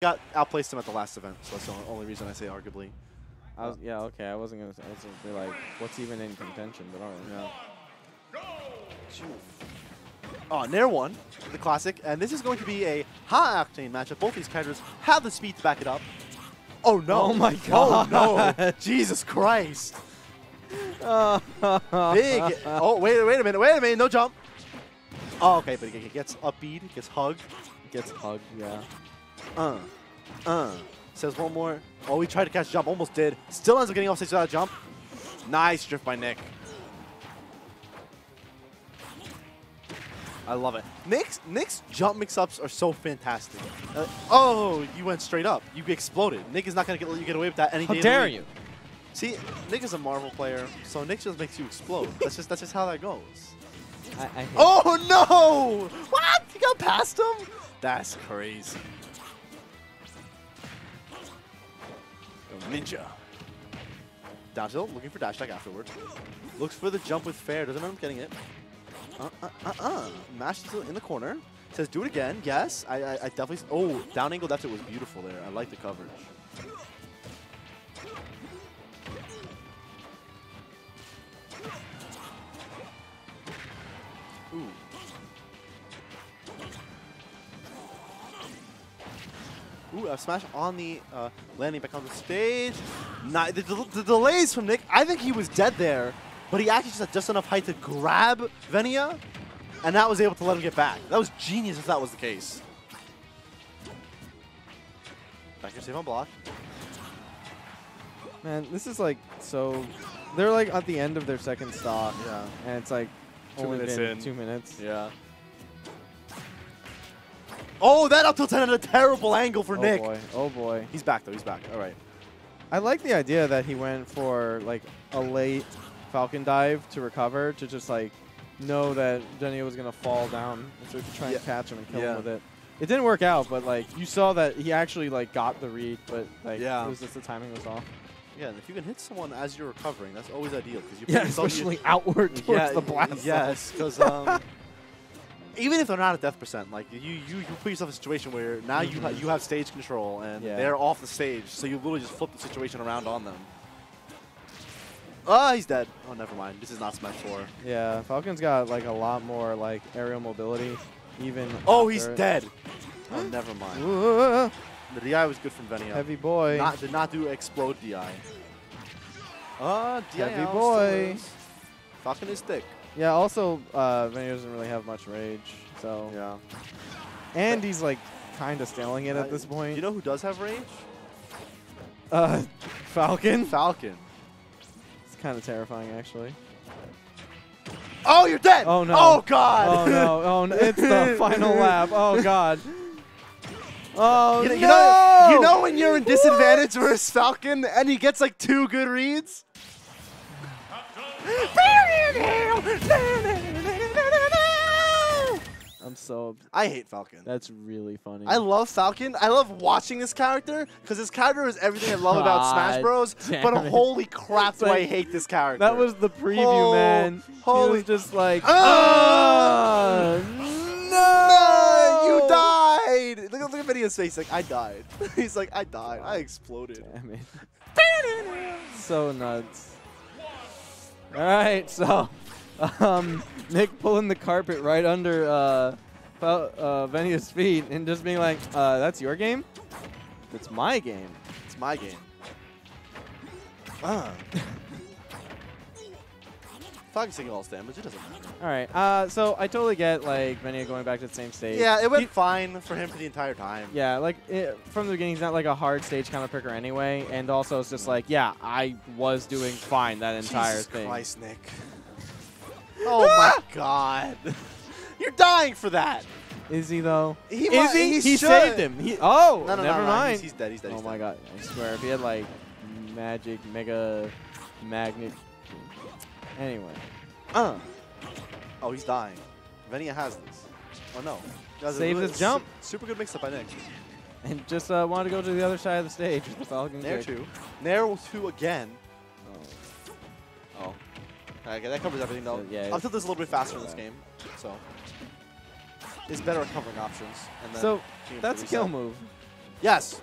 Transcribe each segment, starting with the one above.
got outplaced him at the last event, so that's the only reason I say arguably. I was, yeah, okay. I wasn't gonna. I was gonna be like, what's even in contention? But all right. Yeah. Oh, Nair 1, the classic, and this is going to be a high octane matchup. Both these characters have the speed to back it up. Oh no! Oh my God. Oh no! Jesus Christ! Big. Big. oh wait, wait a minute, wait a minute, no jump. Oh, okay, but he gets upbeat, gets hugged. Gets hugged. Yeah. Uh, uh. Says one more. Oh, he tried to catch a jump, almost did. Still ends up getting off stage without a jump. Nice drift by Nick. I love it. Nick's Nick's jump mix-ups are so fantastic. Uh, oh, you went straight up. You exploded. Nick is not going to let you get away with that any How day the dare you? See, Nick is a Marvel player, so Nick just makes you explode. that's just that's just how that goes. I, I Oh no! What? You got past him? That's crazy. Ninja. Down looking for dash attack afterwards. Looks for the jump with fair, doesn't end up getting it. Uh, uh, uh, uh. Mash into- in the corner. Says do it again. Yes, I, I, I definitely. Oh, down angle depth it was beautiful there. I like the coverage. Ooh, a smash on the uh, landing back on the stage. Ni- the, del- the delays from Nick, I think he was dead there, but he actually just had just enough height to grab Venia, and that was able to let him get back. That was genius if that was the case. Back here, save on block. Man, this is like so. They're like at the end of their second stock, Yeah. and it's like Two only minutes in. two minutes. Yeah. Oh, that up tilt at a terrible angle for oh Nick. boy! Oh boy! He's back though. He's back. All right. I like the idea that he went for like a late Falcon dive to recover to just like know that Venia was gonna fall down, so he could try Yeah. and catch him and kill Yeah. him with it. It didn't work out, but like you saw that he actually like got the read, but like Yeah. it was just the timing was off. Yeah, and if you can hit someone as you're recovering, that's always ideal because you Yeah, especially outward towards yeah, the blast. Yes, because um, even if they're not at death percent, like you, you, you put yourself in a situation where now you ha Mhm. you have stage control and Yeah. they're off the stage, so you literally just flip the situation around on them. Ah, he's dead. Oh, never mind. This is not Smash 4. Yeah, Falcon's got like a lot more like aerial mobility, even. Oh, he's it. dead. Oh, never mind. Ooh, The DI was good from Venia. heavy boy. Not, did not do explode DI. Ah, DI Heavy boy. still. Falcon is thick. yeah. Also, uh, Vinny doesn't really have much rage, so Yeah. and he's like kind of stealing it Uh, at this point. You know who does have rage? uh, Falcon. Falcon. It's kind of terrifying, actually. Oh, you're dead! Oh, no. Oh God! oh no! Oh, no. it's the final lap. Oh god. Oh You know, no! you know, you know when you're in disadvantage versus Falcon and he gets like two good reads? I'm so. I hate Falcon. That's really funny. I love Falcon. I love watching this character because this character is everything I love about Smash Bros. But it. holy crap, do I hate this character. that was the preview, Oh, man. holy- just like, ah, no, you died. Look, at- look at Vinny's face. Like I died. He's like I died. I exploded. Damn it. so nuts. All right, so um, Nick pulling the carpet right under uh, uh, Venia's feet and just being like, uh, "That's your game. It's my game." It's my game. Ah. Taking all damage. It doesn't matter. All right, uh, so I totally get like Venia going back to the same stage. Yeah, it went He- fine for him for the entire time. Yeah, like it, from the beginning, he's not like a hard stage counter picker anyway, and also it's just like, yeah, I was doing fine that entire Jesus thing. Christ, Nick. Oh my God. You're dying for that. Is he though? He Is he? he He, saved him. He, oh, No, no, never no, mind. He's, he's dead. He's dead. oh he's my god! I swear, if he had like magic mega magnet. Anyway, Uh. Oh, he's dying. Venia has this. Oh no. That's a Save really- this jump. Super good mix-up by Nick. and just uh, wanted to go to the other side of the stage with the Falcon Nair kick. two. Nair two again. Oh. Oh. Okay, that covers everything though. So, yeah, Up till this is a little bit faster in this game, so. Is better at covering options. And then So being able to that's a kill move. Yes.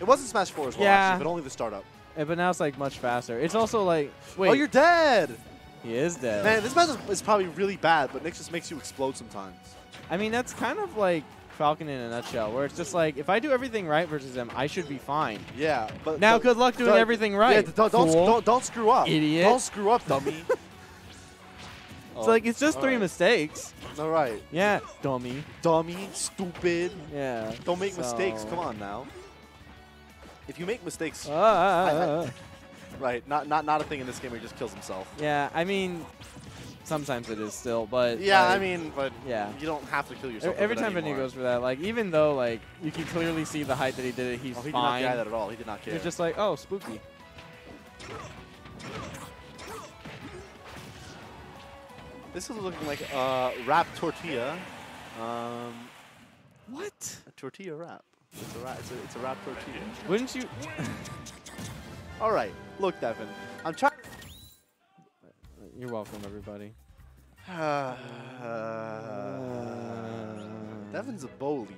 It wasn't Smash 4 as well, Yeah. actually, but only the startup. Eh, but now it's like much faster. It's also like wait, Oh, you're dead! He is dead. Man, this match is, probably really bad, but Nick just makes you explode sometimes. I mean, that's kind of like Falcon in a nutshell, where it's just like if I do everything right versus him, I should be fine. Yeah, but Now, but- good luck doing everything right. Yeah, don't, don't, don't, don't screw up. Idiot. Don't screw up, dummy. It's like it's just oh, three right. mistakes. All right. Yeah, dummy. Dummy, stupid. Yeah. Don't make mistakes. Come on now. If you make mistakes, Ah, ah, ah, ah right, not not not a thing in this game where he just kills himself. yeah, I mean, sometimes it is still, but Yeah, I mean, but yeah. you don't have to kill yourself. Every time Vinny goes for that, like even though like you can clearly see the height that he did it, he's Oh, he did fine. not care that at all. He did not care. You're just like, oh, spooky. This is looking like a wrap tortilla. Um, What? a tortilla wrap. It's a wrap. It's a, it's a wrap tortilla. Wouldn't you? All right, look, Devin. I'm trying. You're welcome, everybody. Uh, Devin's a bully.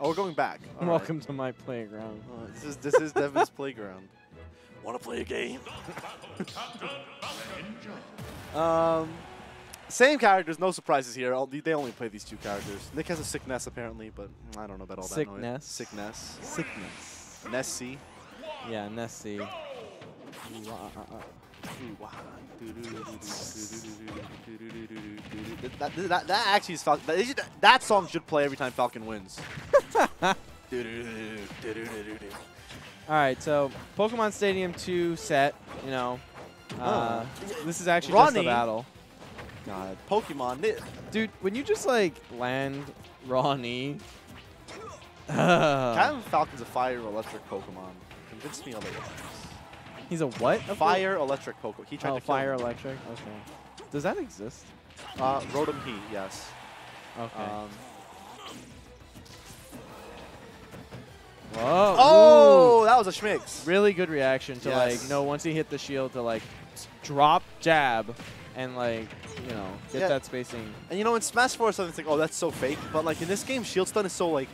Oh, we're going back. All right. welcome to my playground. Uh, this is this is Devin's playground. Want to play a game? um, same characters, no surprises here. All- They only play these two characters. Nick has a sickness apparently, but I don't know about all that. Sickness? Sickness. Sickness. Nessie. Yeah, Nessie. That, that, that, that actually is Falcon. That, is- that song should play every time Falcon wins. All right, so Pokemon Stadium 2 set, you know. Uh, this is actually just a battle. God. Pokemon. Dude, when you just like land Ronnie. Captain Falcon's a fire electric Pokemon. Convince me otherwise. He's a what? Fire electric Pokemon. He tried Oh, to kill fire him. electric. Okay. Does that exist? Uh, Rotom He, yes. Okay. Um, Whoa. oh, that was a schmix. Really good reaction to Yes. like no once he hit the shield to like drop jab and like you know get Yeah. that spacing. And you know, in Smash 4, something it's like, oh, that's so fake. But like in this game, Shield Stun is so like,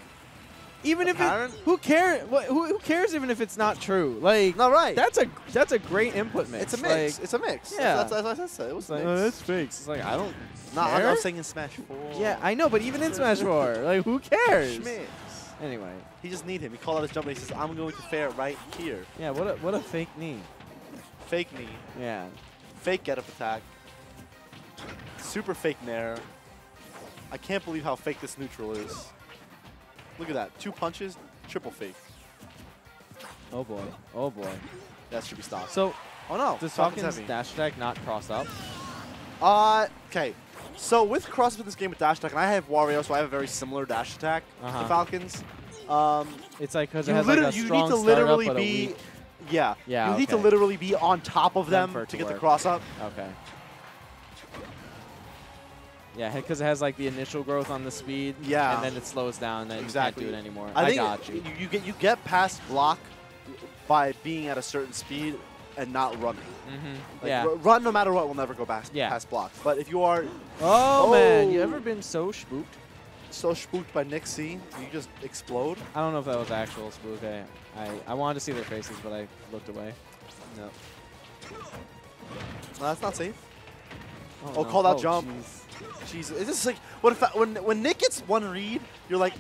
Even if it, who cares? Who, who cares even if it's not true? Like not right. that's a that's a great input mix. it's a mix. Like, it's a mix. yeah. That's, that's, that's, that's, it was like, mix. oh, that's fake. It's like I don't. Nah, I, I care. was saying in Smash 4. Yeah, I know, but even in Smash 4, like who cares? Schmix. Anyway, He just need him. He called out his jump and he says, I'm going to fair right here. yeah, what a what a fake knee. Fake knee. Yeah. Fake get up attack. Super fake nair. I can't believe how fake this neutral is. Look at that. Two punches, triple fake. Oh boy. Oh boy. That should be stopped. So oh no. does Falcon's dash attack not cross up? Uh, okay. So with cross up in this game with dash attack, and I have Wario, so I have a very similar dash attack Uh-huh. to Falcons. Um, It's like because it has like a you strong need to literally be, yeah, Yeah, you need to literally be on top of Them them to to get the cross up. Okay. Yeah, because it has like the initial growth on the speed. Yeah. And then it slows down, and Exactly. you can't do it anymore. I, I, think got you. You, get you get past block by being at a certain speed and not running. Mm-hmm. Like, yeah. run no matter what will never go past Yeah. past block. But if you are Oh, man, you Oh. ever been so spooked? so spooked by Nick C, you just explode. I don't know if that was actual spook. I, I, I wanted to see their faces, but I looked away. No. No, that's not safe. Oh, Oh, no. call that Oh, jump. jeez. Jesus, it's just like when if, when when Nick gets one read, you're like,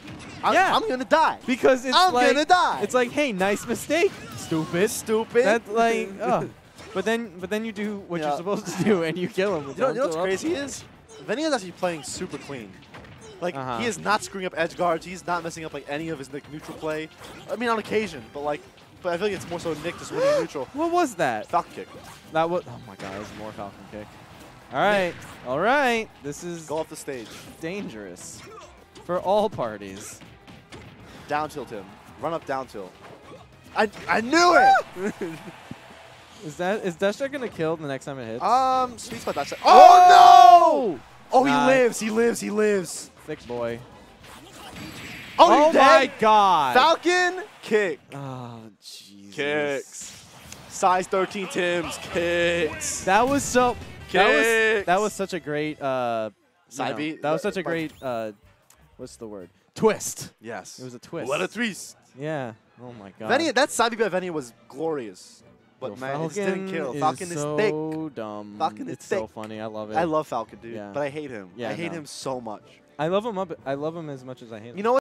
I'm, Yeah. I'm gonna die. Because it's I'm like gonna die. it's like, hey, nice mistake, stupid. stupid. That's like, oh. But then, but then you do what Yeah. you're supposed to do, and you kill him. You know, you know what's crazy is Vinny is actually playing super clean. Like Uh-huh. he is not screwing up edge guards. He's not messing up like any of his like, neutral play. I mean, on occasion, but like, but I feel like it's more so Nick just winning neutral. What was that? Falcon kick. That was. Oh my god, that was more Falcon kick. All right, all right. This is Go off the stage. dangerous for all parties. Down tilt him. Run up down tilt. I I knew it. Is that is Deshta gonna kill the next time it hits? um, sweet spot. That's it. Oh no! Oh, he Nice. lives. He lives. He lives. Thick boy. Oh, Oh my god. Falcon kick. Oh Jesus. Kicks. Size 13 Tim's kicks. That was so. That was that was such a great uh, you know, beat? That was such a great uh, what's the word? twist. Yes. It was a twist. What a twist. Yeah. Oh my god. Venia, that side B by Venia was glorious. But Yo, man, it just didn't kill. is Falcon is so thick. dumb. Falcon is it's so funny. I love it. I love Falcon, dude. Yeah. But I hate him. Yeah, I hate no. him so much. I love him up. I love him as much as I hate him. You know what?